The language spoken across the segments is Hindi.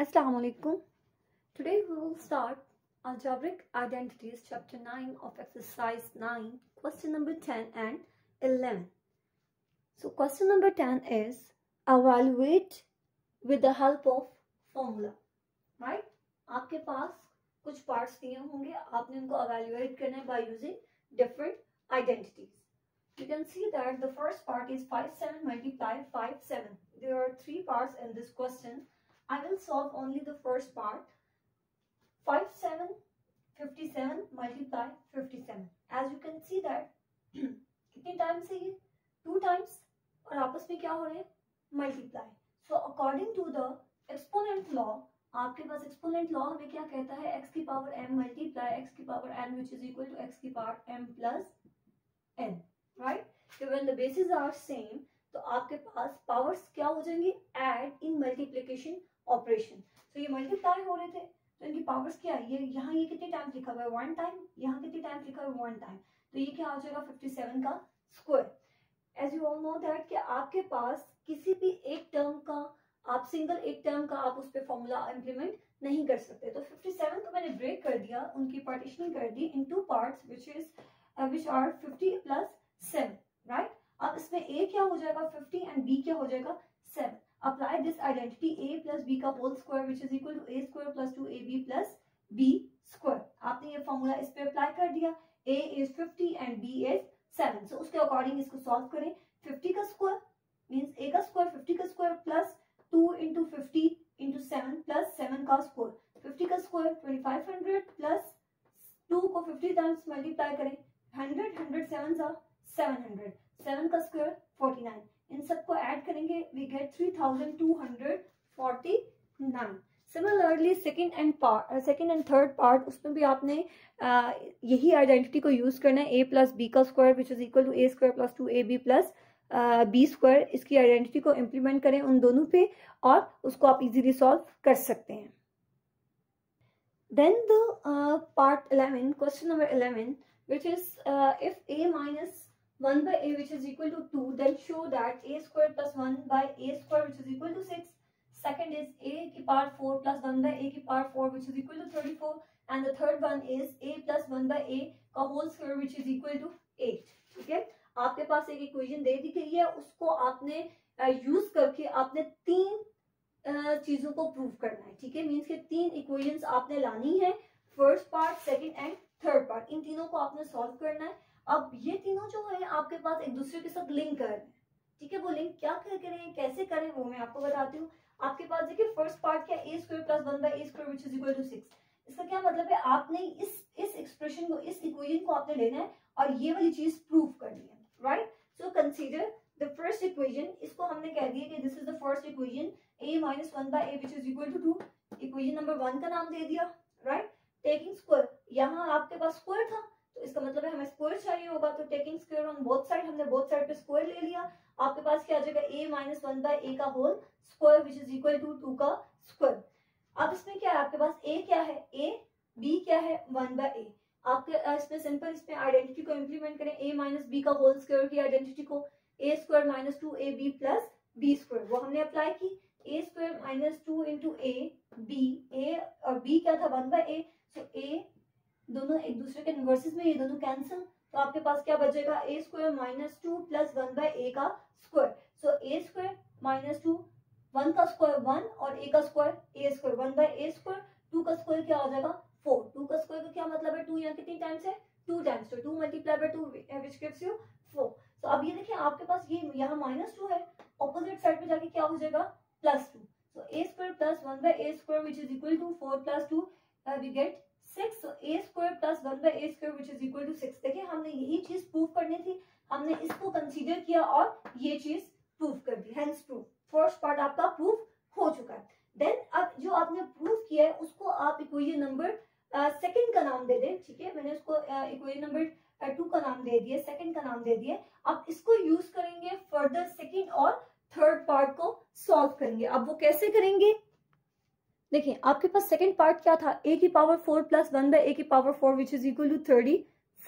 Assalamu alaikum. Today we will start Algebraic Identities chapter 9 of exercise 9 question number 10 and 11. So question number 10 is evaluate with the help of formula. Right? आपके पास कुछ parts दिए होंगे आपने उनको evaluate करना है by using different identities. You can see that the first part is 5 7 multiply 5 7. There are three parts in this question I will solve only the first part. 5, 7, 57 multiply 57. As you can see that कितने टाइम्स है ये? टू टाइम्स और आपस में क्या हो रहे हैं? Multiply so according to the exponent आपके पास एक्सपोनेंट लॉ हमें क्या कहता है? एक्स की पावर एम मल्टीप्लाई एक्स की power N which is equal to X की power M plus N right when the basis are same तो आपके पास पावर्स क्या हो जाएँगे? एड इन मल्टीप्लीकेशन ऑपरेशन तो ये मल्टीप्लाई हो रहे थे तो इनकी पावर्स क्या है? ये, यहाँ ये कितने टाइम्स लिखा हुआ है? वन टाइम यहाँ कितने टाइम्स लिखा हुआ है? वन टाइम तो ये क्या आ जाएगा? फिफ्टी सेवन का square as you all know that कि आपके पास किसी भी एक टर्म का, आप सिंगल एक टर्म का आप उस पर फॉर्मूला इम्प्लीमेंट नहीं कर सकते। तो 57 को मैंने ब्रेक कर दिया, उनकी पार्टीशनिंग कर दी in two parts which is which are 50 plus 7 right अब इसमें ए क्या हो जाएगा? 50 एंड बी क्या हो जाएगा? 7 apply this identity a plus b का whole square which is equal to a square plus 2ab plus b square आपने ये फॉर्मूला इस पे अप्लाई कर दिया a is 50 and b is 7 so उसके अकॉर्डिंग इसको सॉल्व करें 50 का स्क्वायर मींस a का स्क्वायर 50 का square plus 2 into 50 into 7 plus 7 का स्क्वायर 50 का स्क्वायर 2500 प्लस 2 को 50 टाइम्स मल्टीप्लाई करें 100 100 7 सा 700 7 का स्क्वायर 49 इन सबको ऐड करेंगे we get three thousand two hundred forty nine similarly second and part second and third part उसमें भी आपने uh, यही आइडेंटिटी को यूज़ करना है ए प्लस बी का square which is equal to A square plus two A B plus B square इसकी आइडेंटिटी को इम्प्लीमेंट करें उन दोनों पे और उसको आप इजीली सॉल्व कर सकते हैं। Then the part eleven question number eleven which is if A minus 1 by a which is equal to 2 then show that a square plus 1 by a square which is equal to 6 second is a ki power 4 plus 1 by a ki power 4 which is equal to 34 and the third one is a plus 1 by a का whole square which is equal to 8 ठीक है आपके पास एक इक्वेशन दे दी गई है उसको आपने यूज़ uh, करके आपने तीन uh, चीज़ों को प्रूव करना है ठीक है मीन्स के तीन इक्वेशंस आपने लानी है first part second and third part इन तीनों को आपने सॉल्व करना है अब ये तीनों जो है, आपके पास एक दूसरे के साथ लिंक कर रहे हैं। ठीक है, वो लिंक क्या कर करें कैसे करें वो मैं आपको बताती हूँ। आपके पास देखिए फ़र्स्ट पार्ट क्या A square plus one by A square which is equal to six इसका क्या मतलब है, आपने इस इस एक्सप्रेशन को, इस इक्वेशन को आपने लेना है और ये वाली चीज़ प्रूव करनी है right so consider the first equation इसको हमने कह दिया कि this is the first equation A minus one by A which is equal to two equation number one का नाम दे दिया राइट टेकिंग स्क्वायर यहाँ आपके पास स्क्वायर था तो इसका मतलब है हमें स्क्वायर चाहिए होगा तो taking square on both side हमने बोथ साइड पे स्क्वायर ले लिया। आपके पास क्या आ जाएगा? A minus one by A का whole square which is equal to two का स्क्वायर अब इसमें क्या है? आपके पास ए क्या है? ए बी क्या है? वन बाय ए आपके इसमें सिंपल इसमें आइडेंटिटी को इम्प्लीमेंट करें। ए माइनस बी का होल स्क्वायर की आइडेंटिटी को। A square minus two A B plus B square वो हमने अप्लाई की। A square minus two into A B A और बी क्या था? वन बाय ए सो ए दोनों एक दूसरे के इन्वर्सेस में ये दोनों कैंसिल तो आपके पास क्या बचेगा? A square minus two plus one by A का square so A square minus two one का स्क्वायर वन और ए का square A square one by A square two का स्क्वायर क्या हो जाएगा? फोर टू का स्क्वायर का क्या मतलब है? टू यहाँ कितनी टाइम्स है? टू टाइम्स तो two multiply by two which gives you four तो अब ये देखिए आपके पास ये यहाँ माइनस टू है ऑपोजिट साइड पे जाके क्या हो जाएगा? Plus two square plus 1 by a square which is equal to 4 plus 2 uh, we get six A square plus one by A square which is equal to six देखिए, हमने यही चीज़ प्रूव करनी थी, हमने इसको कंसीडर किया और ये चीज़ प्रूव कर दी हेंस प्रूव फ़र्स्ट पार्ट आपका प्रूव हो चुका है। देन अब जो आपने प्रूव किया है, उसको आप इक्वेशन नंबर सेकंड का नाम दे दें, ठीक है? मैंने उसको इक्वेशन नंबर टू का नाम दे दिया सेकंड का नाम दे दिया। अब इसको यूज़ करेंगे फर्दर सेकंड और थर्ड पार्ट को सॉल्व करेंगे। अब वो कैसे करेंगे? देखिए, आपके पास सेकंड पार्ट क्या था? ए की power four plus one by A की power four which is equal to thirty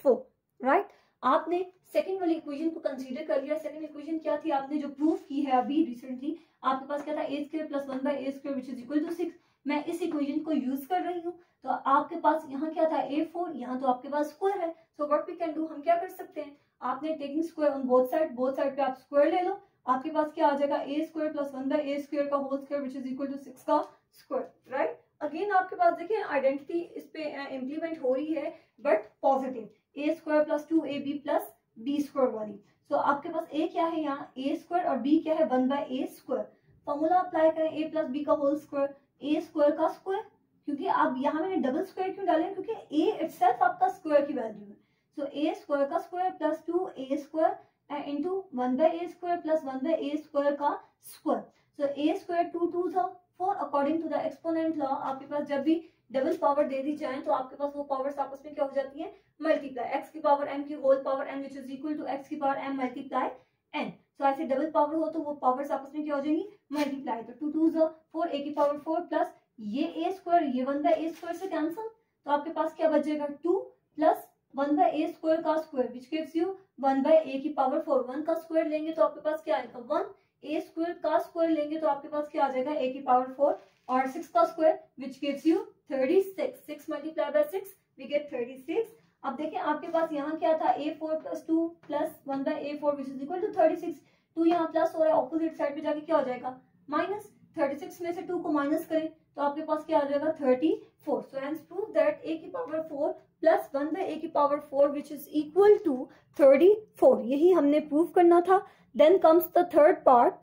four right आपने सेकंड वाली इक्वेशन को कंसीडर कर लिया। सेकंड इक्वेशन क्या थी? आपने जो प्रूफ की है अभी रिसेंटली आपके पास क्या था? A square plus one by A square which is equal to six मैं इस इक्वेशन को यूज़ कर रही हूँ। तो आपके पास यहाँ क्या था? ए फोर यहाँ तो आपके पास स्क्वायर है। So what we can do हम क्या कर सकते हैं? आपने taking square on both side both side पे आप स्क्वायर ले लो। आपके पास क्या आ जाएगा? A square plus one by A square का whole square which is equal to six का स्क्वायर राइट अगेन आपके पास देखिए आइडेंटिटी इस पे इम्प्लीमेंट हो रही है but positive A square plus two A B plus B square वाली. सो आपके पास ए क्या है यहाँ? ए स्क्वायर और बी क्या है? One by A square formula apply करें ए प्लस बी का होल स्क्वायर ए स्क्वायर का स्क्वायर क्योंकि आप यहाँ मैंने डबल स्क्वायर क्यों डाले? क्योंकि ए इटसेल्फ आपका स्क्वायर की वैल्यू है. सो ए स्क्वायर का square plus two A square into one by A square plus one by A square का square so A square two two था. Four according to the exponent law आपके पास जब भी डबल पावर दे दी जाए तो आपके पास वो पावर्स आपस में क्या हो जाती है? मल्टीप्लाई एक्स की पावर एम की whole power N which is equal to X की power M multiply N so ऐसे डबल पावर हो तो वो पावर्स आपस में क्या हो जाएँगी? मल्टीप्लाई तो टू टू जो फोर ए की पावर फोर प्लस ये ए स्क्वायर ये वन बाय ए स्क्वायर से कैंसल तो आपके पास क्या बचेगा? Two plus one by A square का square which gives you one by A की पावर फोर वन का स्क्वायर लेंगे तो आपके पास क्या आएगा? वन ए स्क्वायर का स्क्वायर लेंगे तो आपके पास क्या आ जाएगा? ए की पावर फोर और सिक्स का square which gives you thirty six six multiply by six we get thirty six अब देखिए, आपके पास यहाँ क्या था? A four plus two plus one by A four which is equal to thirty six two यहाँ प्लस हो रहा है ऑपोजिट साइड पे जाके क्या हो जाएगा? माइनस थर्टी सिक्स में से टू को माइनस करें तो आपके पास क्या आ जाएगा? Thirty four so hence prove that A की power four plus one by A की power four which is equal to thirty four यही हमने प्रूव करना था। Then comes the third part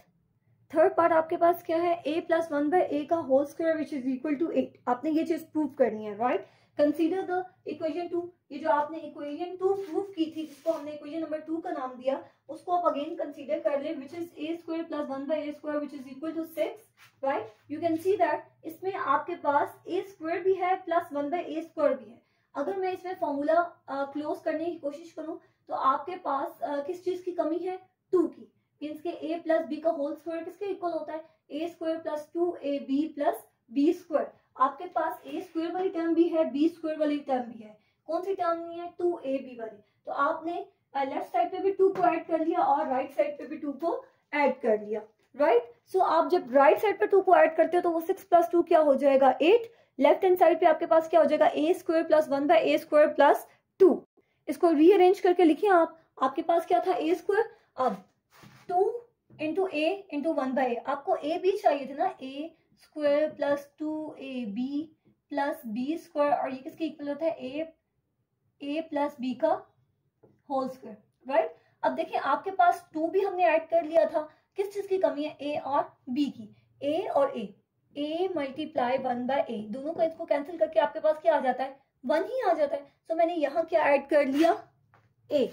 third part आपके पास क्या है? A plus one by A का whole square which is equal to eight आपने ये चीज़ प्रूव करनी है right consider the equation two ये जो आपने इक्वेशन टू प्रूव की थी जिसको हमने इक्वेशन नंबर टू का नाम दिया उसको आप अगेन कंसीडर कर ले which is A square plus one by A square which is equal to six right you can see that इसमें आपके पास ए स्क्वायर भी है plus one by A square भी है। अगर मैं इसमें फॉर्मूला क्लोज करने की कोशिश करूँ तो आपके पास uh, किस चीज़ की कमी है? टू की। मीन्स के ए प्लस बी का होल स्क्वायर किसके इक्वल होता है? A square plus two A B plus B square आपके पास ए स्क्वायर वाली टर्म भी है बी स्क्वायर वाली टर्म भी है। कौन सी टर्म नहीं है? टू ए बी वाली। तो आपने लेफ़्ट साइड पे भी टू को ऐड कर लिया और राइट साइड पे भी टू को ऐड कर लिया। Right right? सो so, आप जब राइट साइड पे टू को ऐड करते हो तो वो सिक्स प्लस टू क्या हो जाएगा? एट लेफ़्ट हैंड साइड पे आपके पास क्या हो जाएगा? A square plus one by A square plus two इसको रीअरेंज करके लिखिए आप। आपके पास क्या था? ए स्क्वायर अब two into A into one by आपको ए बी चाहिए थे ना? A square plus two A B plus B square और ये किसके इक्वल होता है? ए ए प्लस बी का होल स्क्वायर राइट अब देखिए, आपके पास टू भी हमने ऐड कर लिया था। किस चीज़ की कमी है? ए और बी की। ए और A A multiply one by A दोनों को इसको कैंसिल करके आपके पास क्या आ जाता है? वन ही आ जाता है। तो मैंने यहाँ क्या ऐड कर लिया? ए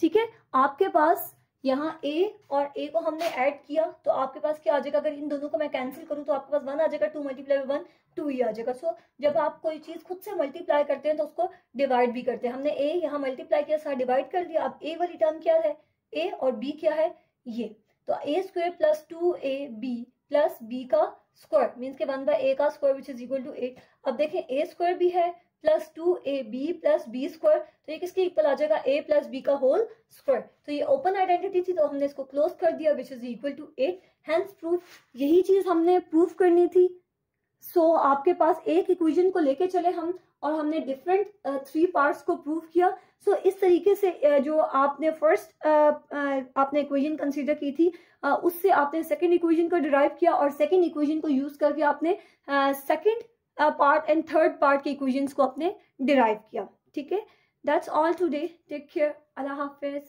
ठीक है? आपके पास यहाँ ए और ए को हमने ऐड किया तो आपके पास क्या आ जाएगा? अगर इन दोनों को मैं कैंसिल करूँ तो आपके पास वन आ जाएगा टू मल्टीप्लाई वन टू ही आ जाएगा। सो so, जब आप कोई चीज़ खुद से मल्टीप्लाई करते हैं तो उसको डिवाइड भी करते हैं। हमने ए यहाँ मल्टीप्लाई किया साथ डिवाइड कर दिया अब ए वाली टर्म क्या है? ए और बी क्या है? ये। तो A square plus two A B plus B का स्क्वायर मीन्स के वन बाय ए का square which is equal to eight अब देखें ए स्क्वायर भी है plus two A B plus B square तो ये किसके इक्वल आ जाएगा? ए प्लस बी का होल स्क्वायर तो ये ओपन आइडेंटिटी थी तो हमने इसको क्लोज कर दिया which is equal to eight hence proof यही चीज़ हमने प्रूफ करनी थी. सो so, आपके पास एक इक्वेशन को लेके चले हम और हमने डिफरेंट थ्री पार्ट्स को प्रूव किया. सो so, इस तरीके से uh, जो आपने फ़र्स्ट uh, uh, आपने इक्वेशन कंसीडर की थी uh, उससे आपने सेकंड इक्वेशन को डिराइव किया और सेकंड इक्वेशन को यूज़ करके आपने second uh, part and third part के इक्वेशंस को अपने डिराइव किया। ठीक है? That's all today take care Allah Hafiz.